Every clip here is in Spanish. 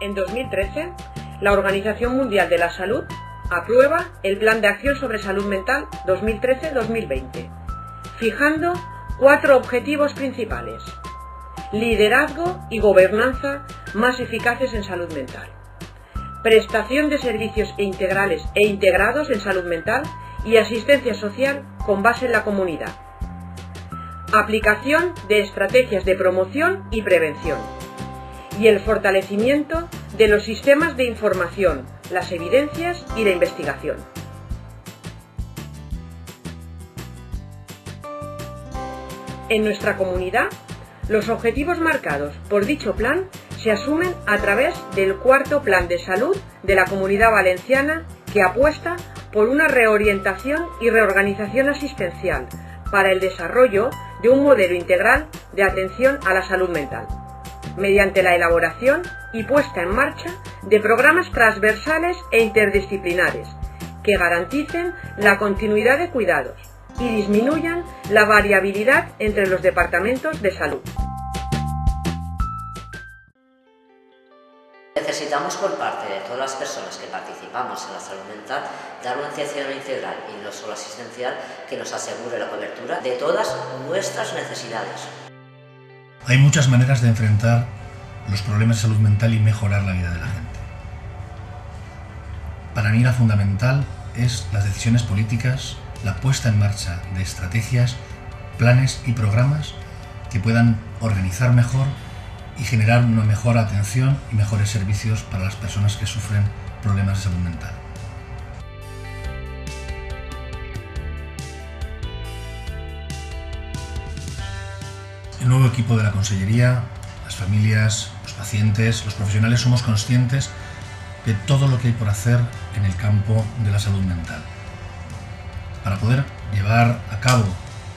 En 2013, la Organización Mundial de la Salud aprueba el Plan de Acción sobre Salud Mental 2013-2020, fijando cuatro objetivos principales. Liderazgo y gobernanza más eficaces en salud mental. Prestación de servicios integrales e integrados en salud mental y asistencia social con base en la comunidad. Aplicación de estrategias de promoción y prevención. Y el fortalecimiento de los sistemas de información, las evidencias y la investigación. En nuestra comunidad, los objetivos marcados por dicho plan se asumen a través del cuarto Plan de Salud de la Comunidad Valenciana que apuesta por una reorientación y reorganización asistencial para el desarrollo de un modelo integral de atención a la salud mental, mediante la elaboración y puesta en marcha de programas transversales e interdisciplinares que garanticen la continuidad de cuidados y disminuyan la variabilidad entre los departamentos de salud. Necesitamos por parte de todas las personas que participamos en la salud mental dar una atención integral y no solo asistencial que nos asegure la cobertura de todas nuestras necesidades. Hay muchas maneras de enfrentar los problemas de salud mental y mejorar la vida de la gente. Para mí la fundamental es las decisiones políticas, la puesta en marcha de estrategias, planes y programas que puedan organizar mejor y generar una mejor atención y mejores servicios para las personas que sufren problemas de salud mental. Nuevo equipo de la Consellería, las familias, los pacientes, los profesionales somos conscientes de todo lo que hay por hacer en el campo de la salud mental. Para poder llevar a cabo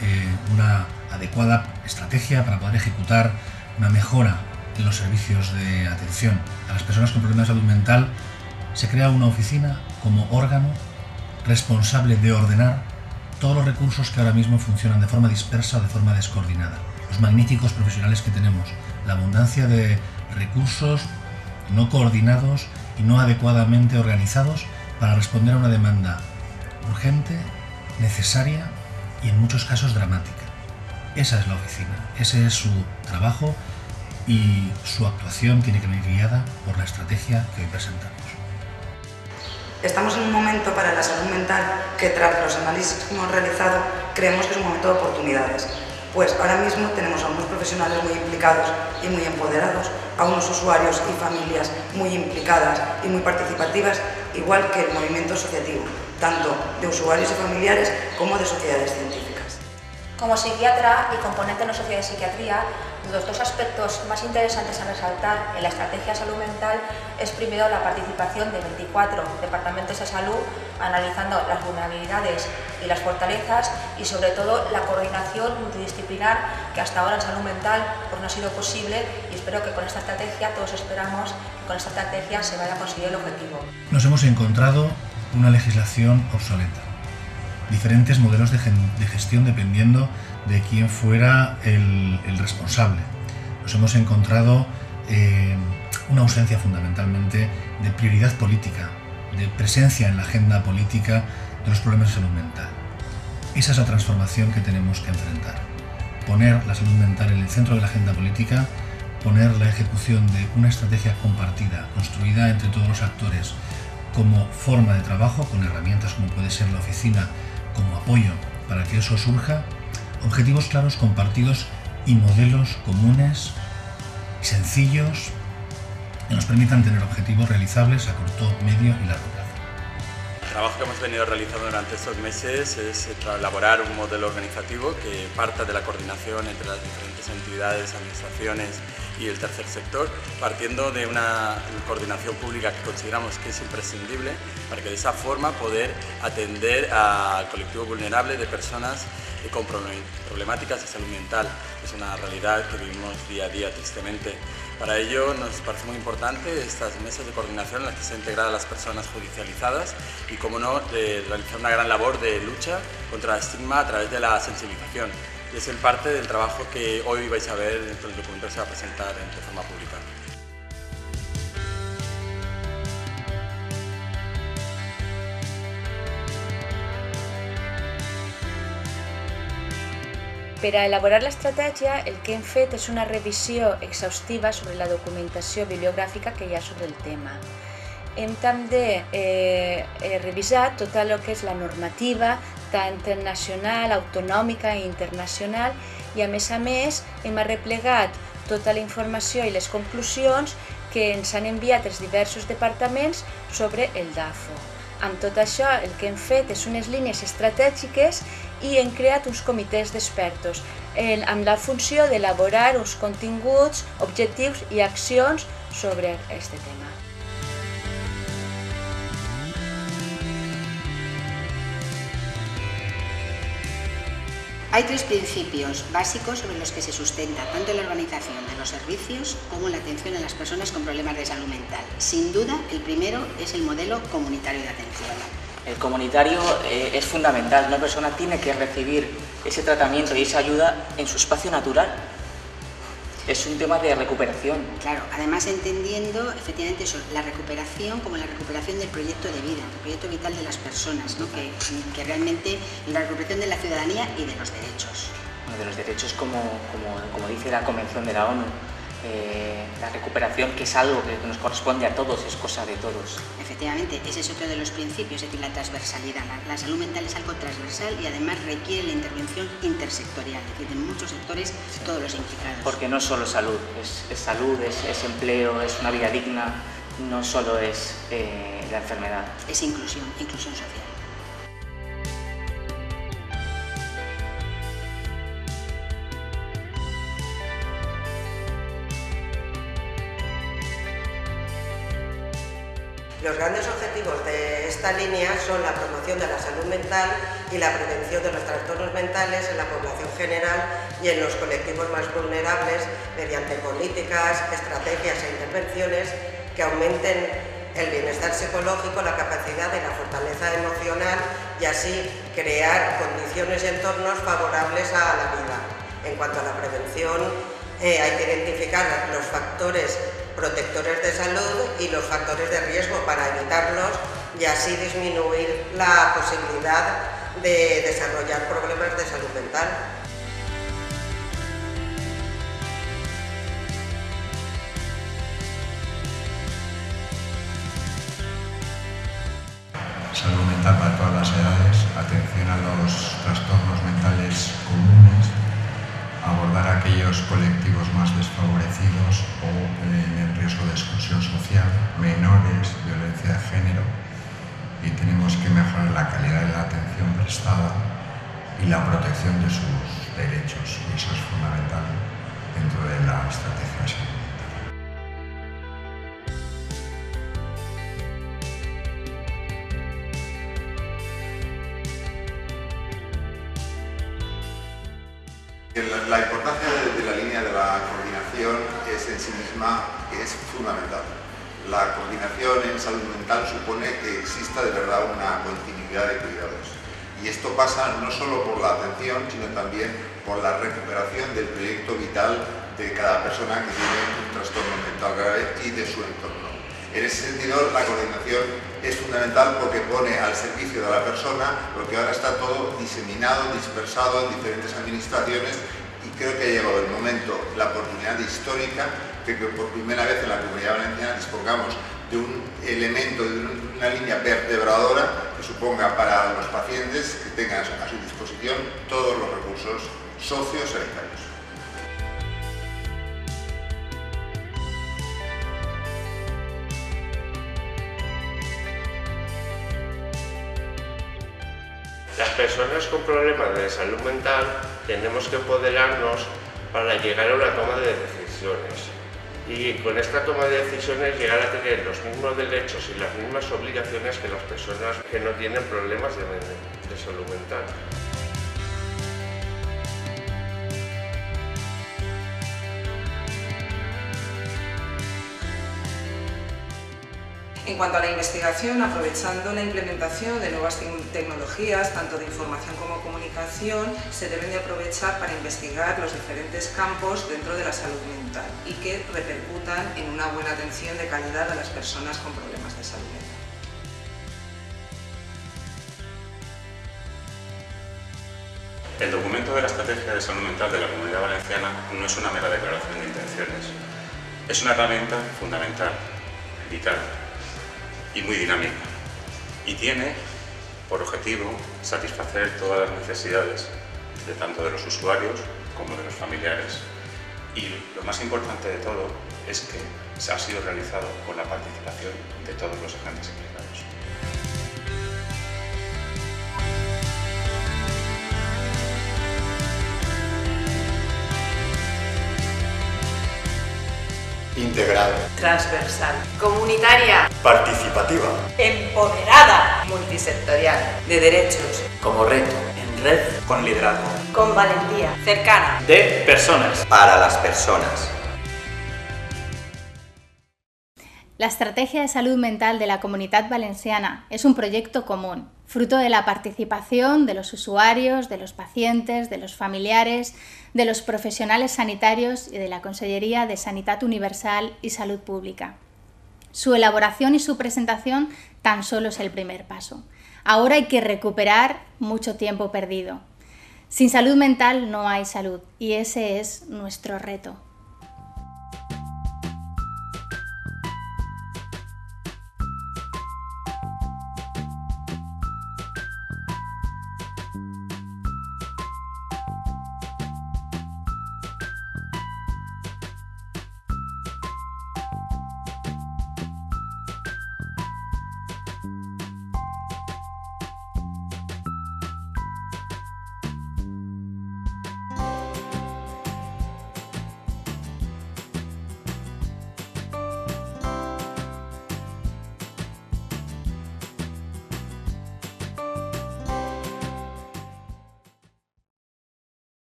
eh, una adecuada estrategia, para poder ejecutar una mejora en los servicios de atención a las personas con problemas de salud mental, se crea una oficina como órgano responsable de ordenar todos los recursos que ahora mismo funcionan de forma dispersa o de forma descoordinada. Los magníficos profesionales que tenemos, la abundancia de recursos no coordinados y no adecuadamente organizados para responder a una demanda urgente, necesaria y en muchos casos dramática. Esa es la oficina, ese es su trabajo y su actuación tiene que venir guiada por la estrategia que hoy presentamos. Estamos en un momento para la salud mental que tras los análisis que hemos realizado creemos que es un momento de oportunidades. Pues ahora mismo tenemos a unos profesionales muy implicados y muy empoderados, a unos usuarios y familias muy implicadas y muy participativas, igual que el movimiento asociativo, tanto de usuarios y familiares como de sociedades científicas. Como psiquiatra y componente en la Sociedad de Psiquiatría, los dos aspectos más interesantes a resaltar en la estrategia de salud mental es primero la participación de 24 departamentos de salud analizando las vulnerabilidades y las fortalezas y sobre todo la coordinación multidisciplinar que hasta ahora en salud mental pues no ha sido posible y espero que con esta estrategia todos esperamos que con esta estrategia se vaya a conseguir el objetivo. Nos hemos encontrado una legislación obsoleta diferentes modelos de, gestión dependiendo de quién fuera el, responsable. Nos hemos encontrado eh, una ausencia fundamentalmente de prioridad política, de presencia en la agenda política de los problemas de salud mental. Esa es la transformación que tenemos que enfrentar. Poner la salud mental en el centro de la agenda política, poner la ejecución de una estrategia compartida, construida entre todos los actores, como forma de trabajo, con herramientas como puede ser la oficina como apoyo para que eso surja, objetivos claros compartidos y modelos comunes, sencillos, que nos permitan tener objetivos realizables a corto, medio y largo trabajo que hemos venido realizando durante estos meses es elaborar un modelo organizativo que parta de la coordinación entre las diferentes entidades, administraciones y el tercer sector, partiendo de una coordinación pública que consideramos que es imprescindible para que de esa forma poder atender al colectivo vulnerable de personas con problemáticas de salud mental. Es una realidad que vivimos día a día tristemente. Para ello nos parece muy importante estas mesas de coordinación en las que se integran a las personas judicializadas y, como no, realizar una gran labor de lucha contra el estigma a través de la sensibilización y es el parte del trabajo que hoy vais a ver dentro del documento que se va a presentar de forma pública. Per a elaborar l'estratègia, el que hem fet és una revisió exhaustiva sobre la documentació bibliogràfica que hi ha sobre el tema. Hem també eh, eh, revisat tot el que és la normativa, tant nacional, autonòmica i internacional, i a més a més hem arreplegat tota la informació i les conclusions que ens han enviat els diversos departaments sobre el DAFO. Amb tot això, el que hem fet és unes línies estratègiques i hem creat uns comitès d'expertos amb la funció d'elaborar uns continguts, objectius i accions sobre aquest tema. Hay tres principios básicos sobre los que se sustenta tanto la organización de los servicios como la atención a las personas con problemas de salud mental. Sin duda, el primero es el modelo comunitario de atención. El comunitario eh, es fundamental. Una persona tiene que recibir ese tratamiento y esa ayuda en su espacio natural, es un tema de recuperación. Claro, además entendiendo efectivamente eso, la recuperación como la recuperación del proyecto de vida, el proyecto vital de las personas, ¿no? que, que realmente la recuperación de la ciudadanía y de los derechos. de los derechos como, como, como dice la Convención de la ONU, eh, la recuperación, que es algo que nos corresponde a todos, es cosa de todos. Efectivamente, ese es otro de los principios, es decir, la transversalidad. La, salud mental es algo transversal y además requiere la intervención intersectorial, es decir, en muchos sectores todos los implicados. Porque no solo salud, es, salud, es, empleo, es una vida digna, no solo es eh, la enfermedad. Es inclusión, inclusión social. Los grandes objetivos de esta línea son la promoción de la salud mental y la prevención de los trastornos mentales en la población general y en los colectivos más vulnerables mediante políticas, estrategias e intervenciones que aumenten el bienestar psicológico, la capacidad y la fortaleza emocional y así crear condiciones y entornos favorables a la vida. En cuanto a la prevención, eh, hay que identificar los factores protectores de salud y los factores de riesgo para evitarlos y así disminuir la posibilidad de desarrollar problemas de salud mental. Salud mental para todas las edades, atención a los trastornos mentales comunes, abordar aquellos colectivos más desfavorecidos o de exclusión social, menores, violencia de género y tenemos que mejorar la calidad de la atención prestada y la protección de sus derechos. Y eso es fundamental dentro de la estrategia La, importancia de, la línea de la coordinación es en sí misma es fundamental. La coordinación en salud mental supone que exista de verdad una continuidad de cuidados. Y esto pasa no solo por la atención, sino también por la recuperación del proyecto vital de cada persona que tiene un trastorno mental grave y de su entorno. En ese sentido, la coordinación es fundamental porque pone al servicio de la persona lo que ahora está todo diseminado, dispersado en diferentes administraciones y creo que ha llegado el momento, la oportunidad histórica de que por primera vez en la Comunidad Valenciana dispongamos de un elemento, de una línea vertebradora que suponga para los pacientes que tengan a su disposición todos los recursos sociosanitarios. Personas con problemas de salud mental tenemos que empoderarnos para llegar a una toma de decisiones y con esta toma de decisiones llegar a tener los mismos derechos y las mismas obligaciones que las personas que no tienen problemas de salud mental. En cuanto a la investigación, aprovechando la implementación de nuevas tecnologías, tanto de información como comunicación, se deben de aprovechar para investigar los diferentes campos dentro de la salud mental y que repercutan en una buena atención de calidad a las personas con problemas de salud mental. El documento de la Estrategia de Salud Mental de la Comunidad Valenciana no es una mera declaración de intenciones, es una herramienta fundamental, vital y muy dinámica y tiene por objetivo satisfacer todas las necesidades de tanto de los usuarios como de los familiares. Y lo más importante de todo es que se ha sido realizado con la participación de todos los agentes Integrada. Transversal. Comunitaria. Participativa. Empoderada. Multisectorial. De derechos. Como reto. En red. Con liderazgo. Con valentía. Cercana. De personas. Para las personas. La Estrategia de Salud Mental de la Comunidad Valenciana es un proyecto común, fruto de la participación de los usuarios, de los pacientes, de los familiares, de los profesionales sanitarios y de la Consellería de Sanidad Universal y Salud Pública. Su elaboración y su presentación tan solo es el primer paso. Ahora hay que recuperar mucho tiempo perdido. Sin salud mental no hay salud y ese es nuestro reto.